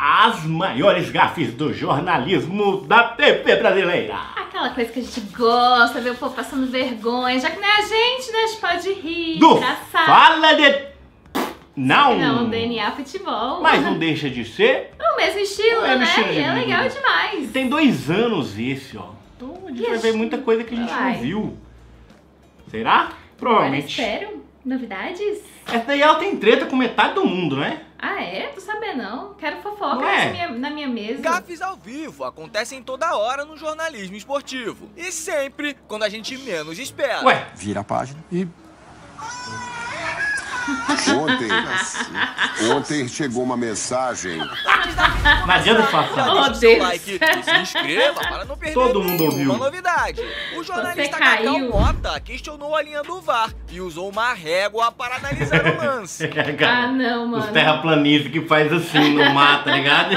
as maiores gafes do jornalismo da TV brasileira. Aquela coisa que a gente gosta, ver o povo passando vergonha, já que não é a gente, né? A gente pode rir, Do engraçado. Fala de... Não. Não, DNA futebol. Mas não deixa de ser. É o mesmo estilo, É o mesmo né? estilo e é vídeo. legal demais. Tem dois anos esse, ó. Então a gente vai ver muita coisa que a gente Vai. não viu. Será? Provavelmente. espero. Novidades? Essa daí ela tem treta com metade do mundo, né? Ah, é? Tô sabendo não. Quero fofoca Não é? na, minha, na minha mesa. Gafes ao vivo acontecem toda hora no jornalismo esportivo. E sempre quando a gente menos espera. Ué, Vira a página e Ontem, ontem chegou uma mensagem. não adianta Já disfarçar. Oh, deixa o seu Deus. like se inscreva para não perder Todo mundo nenhuma ouviu. novidade. O jornalista Cacau caiu. Mota questionou a linha do VAR e usou uma régua para analisar o lance. Ah, não, Os mano. terraplanistas que faz assim no mar, tá ligado?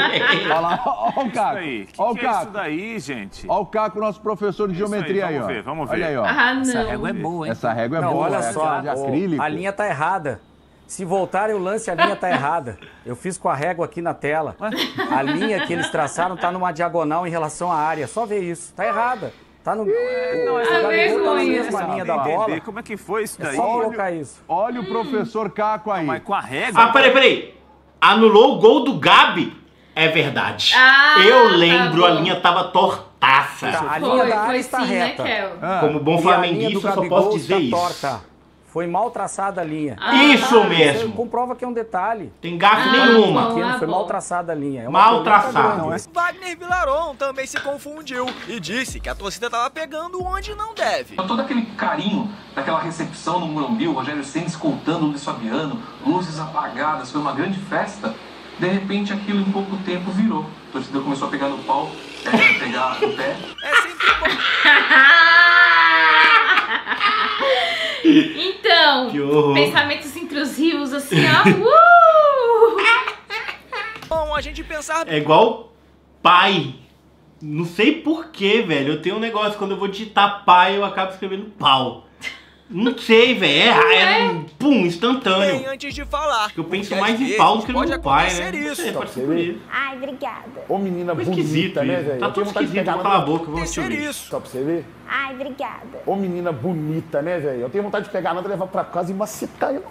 Olha lá, ó o Caco. aí? Que, Ó o que é isso Caco. daí, gente? Ó o Caco, nosso professor de Isso aí, geometria aí, vamos ó. ver, vamos Olha ver. aí, ó. Ah, não. Essa régua é boa, hein? Essa régua é Não, boa, olha é só, de acrílico. a linha tá errada. Se voltarem o lance, a linha tá errada. Eu fiz com a régua aqui na tela. A linha que eles traçaram tá numa diagonal em relação à área. Só ver isso. Tá errada. Tá no. não, essa Gabigol tá na vergonha. mesma linha da bola. Como é que foi isso É daí? só colocar isso. Olha o professor Caco aí. Mas com a régua. Ah, peraí, peraí. Anulou o gol do Gabi? É verdade. Ah, Eu tá lembro, a bom. linha tava tortaça. Tá, a Foi, linha da foi área está sim, né, reta. Ah, Como bom a flamenguista, eu só Gabigol posso dizer isso. torta. Foi mal traçada a linha. Ah, Isso Você mesmo. comprova que é um detalhe. Tem gafe Ah, nenhuma. bom. Pequeno, foi mal traçada a linha. É Mal pergunta traçado. grande. Wagner Vilaron também se confundiu e disse que a torcida estava pegando onde não deve. Todo aquele carinho daquela recepção no Morumbi, o Rogério Senna escoltando o Luiz Fabiano, luzes apagadas, foi uma grande festa. De repente, aquilo em pouco tempo virou. A torcida começou a pegar no pau, é, pegar no pé. É sempre bom. Então, Que horror. pensamentos intrusivos assim, ó. Uh! bom a gente pensar É igual pai. Não sei porquê, velho. Eu tenho um negócio, quando eu vou digitar pai, eu acabo escrevendo pau. Não sei, velho. É, é, pum, bem instantâneo. antes de falar. Porque eu penso mais em vezes pau do que no pai, né? Não isso. sei, pode ser isso. Ai, obrigada. Ô menina bonita, esquisito né, velho? Tá Eu tudo tenho vontade de esquisito. calar a boca, eu vou assistir o vídeo. isso. Só pra você ver. Ai, obrigada. Ô menina bonita, né, velho? Eu tenho vontade de pegar nada, levar pra casa e macetar ela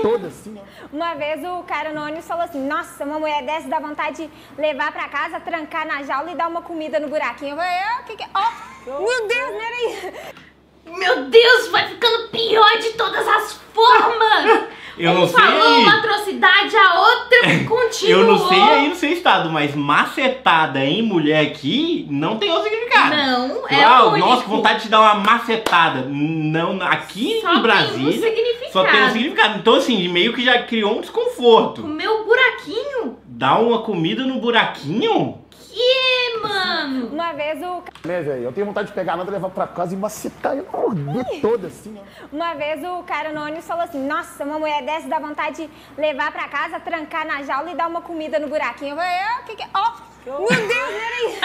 toda assim, ó. Uma vez o cara no ônibus falou assim: Nossa, uma mulher dessa dá vontade de levar pra casa, trancar na jaula e dar uma comida no buraquinho. Eu falei: "Ah, o que que é? Ó, meu Deus, não era isso. Meu Deus, vai ficando pior de todas as formas. Eu um não sei falou aí. uma atrocidade, a outra continuou. Eu não sei aí no seu estado, mas macetada em mulher aqui não tem outro significado. Não, é ah, único. nossa, vontade de dar uma macetada. Não, aqui Só Brasília tem um significado. só tem um significado. Então, assim, meio que já criou um desconforto. Comer o buraquinho? Dar uma comida no buraquinho? Que, mano? Uma vez o Né, velho? Eu tenho vontade de pegar nada, levar pra casa e macetar ela morder toda assim, ó. Uma vez o cara no ônibus falou assim: Nossa, uma mulher dessa dá vontade de levar pra casa, trancar na jaula e dar uma comida no buraquinho. Eu falei: "Ah, o que que é? Ó, meu Deus, não era isso.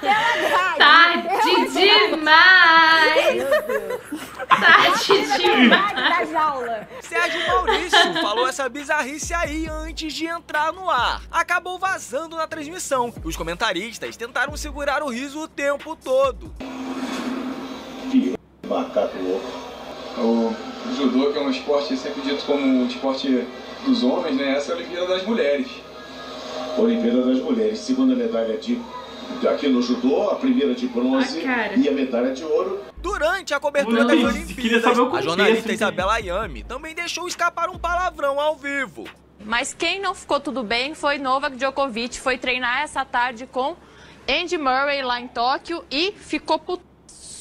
Pela grade. Tarde demais. Tarde demais. da jaula. Sérgio Maurício falou essa bizarrice aí antes de entrar no ar. Acabou vazando na transmissão. Os comentaristas tentaram segurar o riso o tempo todo. Macaco louco. O judô, que é um esporte sempre dito como um esporte dos homens, né? Essa é a Olimpíada das Mulheres. Olimpíada das Mulheres, segunda medalha de. Aqui no judô, a primeira de bronze Ah, e a medalha de ouro. Durante a cobertura Meu das Olimpíadas, a jornalista hein? Isabela Ayame também deixou escapar um palavrão ao vivo. Mas quem não ficou tudo bem foi Novak Djokovic. Foi treinar essa tarde com Andy Murray lá em Tóquio e ficou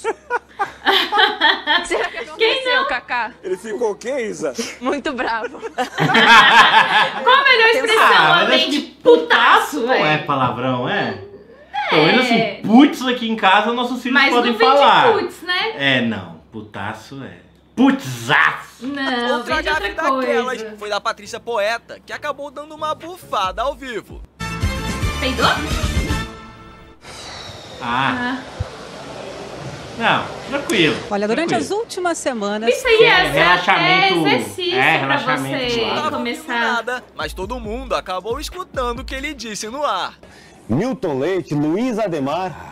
Será que aconteceu, Kaká? Ele ficou o quê, Isa? Muito bravo. Qual a melhor expressão Ah, acho de putaço, Não é velho? palavrão, é? Pelo menos assim, putz aqui em casa nossos filhos Mas podem não vem falar. de putz, né? É, não. Putaço é. Putzaço. Não, Outra gafe outra daquelas coisa. foi da Patrícia Poeta, que acabou dando uma bufada ao vivo. Peidou? Ah, Ah. Não, tranquilo. Olha, durante tranquilo. as últimas semanas. Isso aí é, É, relaxamento- é exercício é, pra relaxamento você. Tava ouvindo começar. nada, mas todo mundo acabou escutando o que ele disse no ar. Milton Leite, Luiz Ademar.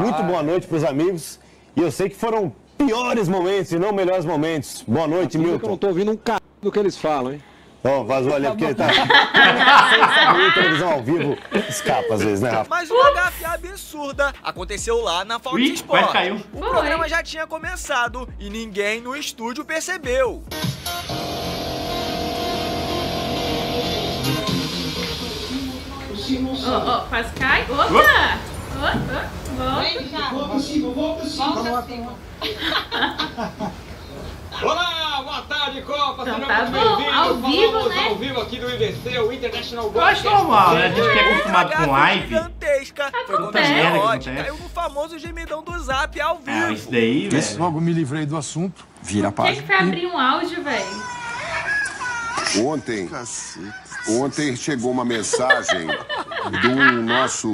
Muito boa noite pros amigos. E eu sei que foram piores momentos e não melhores momentos. Boa noite, Milton. Eu não tô ouvindo um c... do que eles falam, hein? Ó, vazou ali, é porque ele tá... Sabe, televisão ao vivo escapa às vezes, né, Rafa? Mas uma gafe absurda aconteceu lá na Fox Ih, quase caiu. O programa já tinha começado e ninguém no estúdio percebeu. Ó, ó, quase cai. Opa! Opa! Volta. Volta cima, volta cima. Olá, boa tarde, Copa. Então tá muito bom, ao vivo, Falamos né? ao vivo aqui do IBC, o International Broadcast. normal, né? A gente que é acostumado com live. gigantesca. Foi Puta a caiu no famoso gemidão do Zap ao vivo. É, isso daí, velho. Logo me livrei do assunto. Vira a Quem que foi abrir um áudio, velho? Ontem, ontem chegou uma mensagem do nosso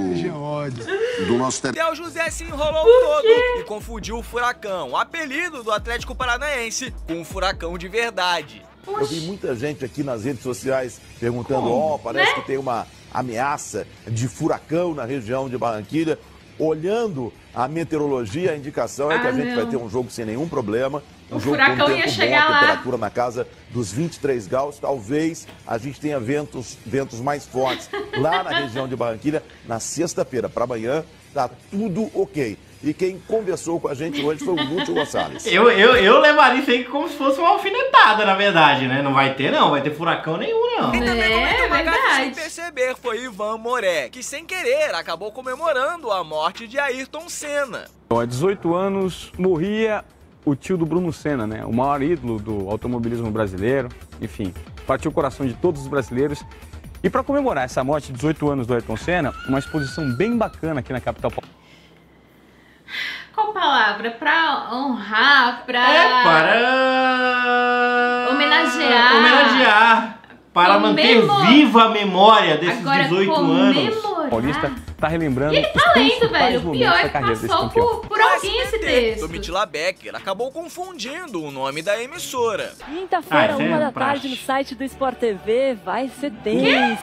do nosso Del José se enrolou todo e confundiu o Furacão, o apelido do Atlético Paranaense, com um furacão de verdade. Eu vi muita gente aqui nas redes sociais perguntando: ó, parece Né? que tem uma ameaça de furacão na região de Barranquilha. Olhando a meteorologia, a indicação é que Ah, a gente não. vai ter um jogo sem nenhum problema. Um O jogo furacão com ia tempo chegar bom, lá. temperatura na casa dos 23 graus. Talvez a gente tenha ventos, ventos mais fortes lá na região de Barranquilha na sexta-feira. Para amanhã, tá tudo ok. E quem conversou com a gente hoje foi o Lúcio Gonçalves. Eu, eu, eu levaria isso aí como se fosse uma alfinetada, na verdade, né? Não vai ter, não. Vai ter furacão nenhum, não. Quem também cometeu uma gafe sem É, perceber foi Ivan Moré, que sem querer acabou comemorando a morte de Ayrton Senna. Então, há 18 anos morria o tio do Bruno Senna, né? O maior ídolo do automobilismo brasileiro. Enfim, partiu o coração de todos os brasileiros. E para comemorar essa morte de 18 anos do Ayrton Senna, uma exposição bem bacana aqui na capital paulista. Qual palavra? Pra honrar, pra. É, para. Homenagear. Homenagear. Para manter viva a memória desses Agora, 18 anos. Comemorar. Paulista tá relembrando E ele tá lendo, velho. O pior é que passou por, por alguém esse texto. Domitila Becker acabou confundindo o nome da emissora. Quinta-feira, Ah, é uma da praxe. tarde, no site do Sport TV, vai ser tenso.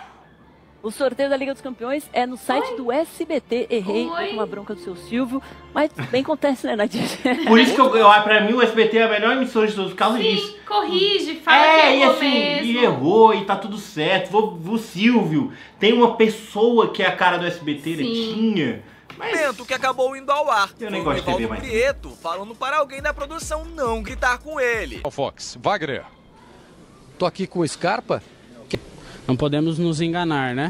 O sorteio da Liga dos Campeões é no site do SBT. Errei, com uma bronca do seu Silvio, mas bem acontece, né, Nadia? Por isso que eu, eu, pra mim o SBT é a melhor emissora de todos por causa disso. Sim, corrige, fala É, que e errou assim, mesmo. e errou, e tá tudo certo. Vou, o Silvio tem uma pessoa que é a cara do SBT, ele tinha. Momento que acabou indo ao ar. Eu nem o gosto de TV. Prieto falando para alguém da produção não gritar com ele. Fox, Wagner. Tô aqui com o Scarpa. Não podemos nos enganar, né?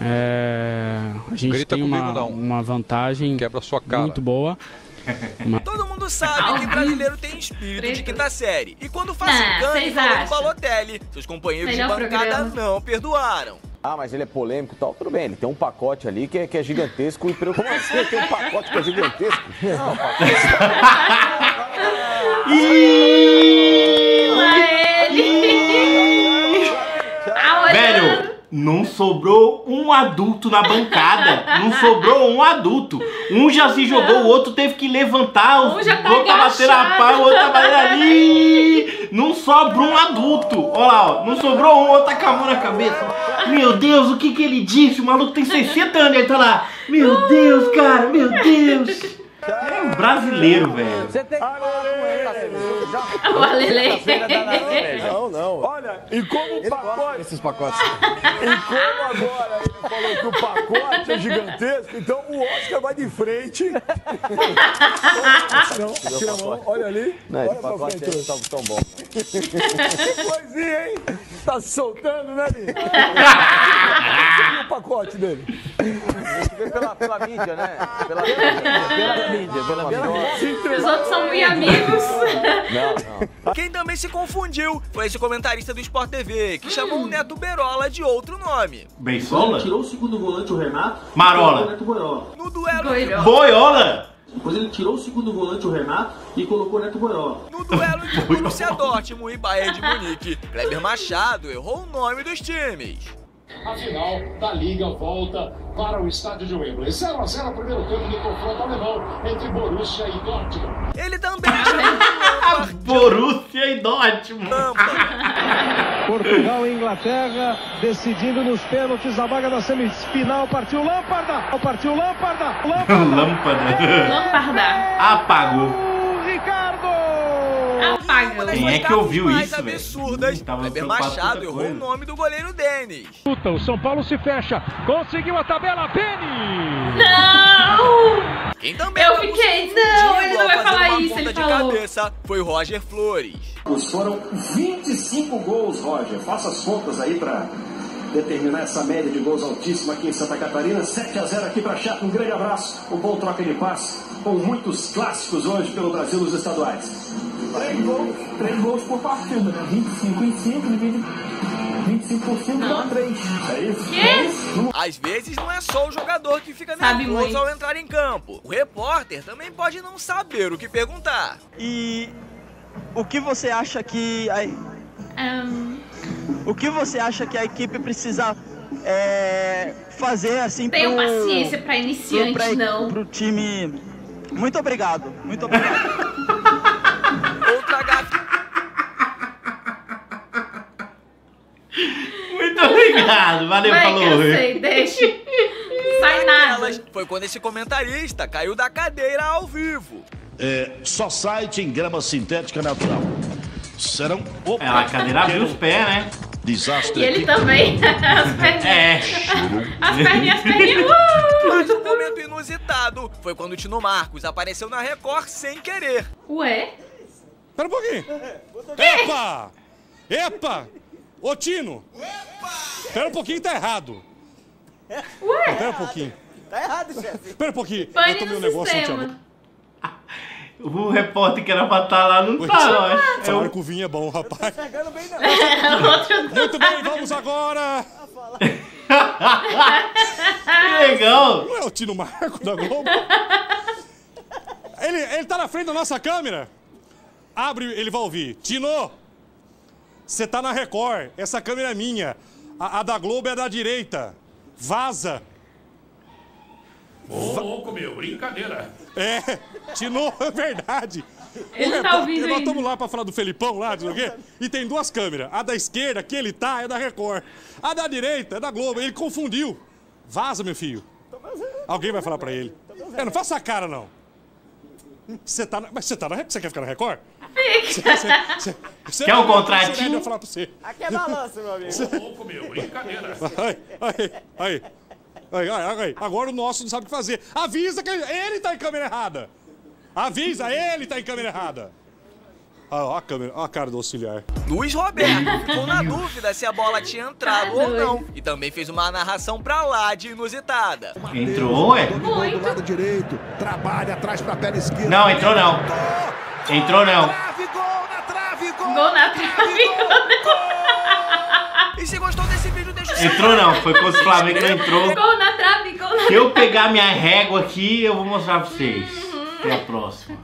É, a gente Grita tem comigo, uma, não. uma vantagem Quebra sua cara. muito boa. Todo mundo sabe que brasileiro tem espírito de quinta série. E quando faz Não, e vocês falou no? Balotelli, seus companheiros Melhor de bancada programa. não perdoaram. Ah, mas ele é polêmico e tal. Tudo bem, ele tem um pacote ali que é, que é gigantesco e preocupante. Como assim tem um pacote que é gigantesco? Não, Velho, não sobrou um adulto na bancada. Não sobrou um adulto. Um já se jogou, o outro teve que levantar. O Um já tá outro tá batendo a pá, o outro tá batendo ali. Não sobra um adulto. Olha lá, ó. Não sobrou um, o outro tá com a mão na cabeça. Meu Deus, o que que ele disse? O maluco tem 60 anos, ele tá lá. Meu Deus, cara, meu Deus. Brasileiro, velho. Você tem que falar com ele, Cacete. O Alele. Não, não. Olha, e como o pacote. Esses pacotes. E como agora ele falou que o pacote é gigantesco, então o Oscar vai de frente. Não, tira a mão, olha ali. Não, olha esse pra pacote frente. é tão, tão bom. Que coisinha, hein? Tá se soltando, né, Li? E o pacote dele? Pela, pela mídia, né? Pela, pela mídia, pela mídia. Os outros são muito amigos. Não, não. Quem também se confundiu foi esse comentarista do Sport TV, que chamou o Neto Berola de outro nome. Beisola? Tirou o segundo volante, o Renato. Marola. o Neto Boiola. No duelo, Goirola. Boiola? Depois ele tirou o segundo volante, o Renato, e colocou o Neto Boiola. no duelo entre Borussia Dortmund e Bayern de Munique, Kleber Machado errou o nome dos times. A final da Liga volta para o estádio de Wembley. 0 a 0 primeiro tempo de confronto alemão entre Borussia e Dortmund. Ele também Borussia e Dortmund. Portugal e Inglaterra decidindo nos pênaltis a vaga da semifinal. Partiu Lamparda. Partiu Lamparda. Lâmpada. Lamparda. Apagou. Apagou. Quem é que ouviu mais isso, velho? absurdas, preocupado com Machado errou coisa. o nome do goleiro Denis. Luta, O São Paulo se fecha. Conseguiu a tabela. Beni. Não! Quem também Eu acabou fiquei, não, ele não vai falar isso, ele de falou. cabeça foi Roger Flores. Foram 25 gols, Roger. Faça as contas aí para determinar essa média de gols altíssima aqui em Santa Catarina. 7 a 0 aqui para Chape. Um grande abraço. Um bom troca de passe. Com muitos clássicos hoje pelo Brasil nos estaduais. 3 gols, 3 gols por partida, né? 25 em 5, divide 25 por 5 dá 3. É isso? É isso? Às vezes não é só o jogador que fica Sabe nervoso muito. ao entrar em campo. O repórter também pode não saber o que perguntar. E o que você acha que a, Ahn, o que você acha que a equipe precisa é, fazer assim Tenham pro- paciência pra iniciante, pro, pra- não. pro time. Muito obrigado, muito obrigado. obrigado. Valeu, vai, falou. cansei, deixa. Sai nada. foi quando esse comentarista caiu da cadeira ao vivo. É, só site em grama sintética natural. Serão. Opa, É, a cadeira abriu os pés, né? Desastre E ele aqui. também. As perninhas. É. As perninhas, as perninhas. Uh! Mas um momento inusitado foi quando o Tino Marcos apareceu na Record sem querer. Ué? Pera um pouquinho. Epa! Epa! Ô, Tino! Pera um pouquinho, tá errado. Ué? Pera um pouquinho. Tá errado, chefe. Pera um pouquinho. Pane eu tomei um negócio sistema. antiamor. O repórter que era pra estar lá não tá, eu acho. É Falaram o- que o vinho é bom, rapaz. Pegando bem não. Outro Muito bem, vamos agora. Que legal. Não é o Tino Marco da Globo? Ele, ele tá na frente da nossa câmera. Abre, ele vai ouvir. Tino, você tá na Record. Essa câmera é minha. A, a da Globo é da direita. Vaza. Ô, louco, meu, brincadeira. É, Tino, é verdade. Ele O tá ouvindo Nós estamos lá pra falar do Felipão lá, não sei o quê, e tem duas câmeras. A da esquerda, que ele tá, é da Record. A da direita é da Globo. Ele confundiu. Vaza, meu filho. Alguém vai falar pra ele. É, não faça a cara, não. Você tá na... Mas você tá na... Você quer ficar na Record? Fica. Você- você- você Quer um contratinho? vai falar pra você. Aqui é balanço, meu amigo. Ô, louco, meu, brincadeira. Aí, aí, aí. Aí, aí, aí. Agora o nosso não sabe o que fazer. Avisa que ele, tá em câmera errada. Avisa, ele tá em câmera errada. Ah, ó a câmera, ó a cara do auxiliar. Luiz Roberto ficou na dúvida se a bola tinha entrado ou não. E também fez uma narração pra lá de inusitada. Entrou, ué? Do lado direito, trabalha atrás pra perna esquerda. Não, entrou não. Entrou não. Gol na trave. E se gostou desse vídeo, deixa o seu Entrou não, foi com o Flamengo não entrou. Gol na trave, gol na Se eu pegar minha régua aqui, eu vou mostrar pra vocês. Até a próxima.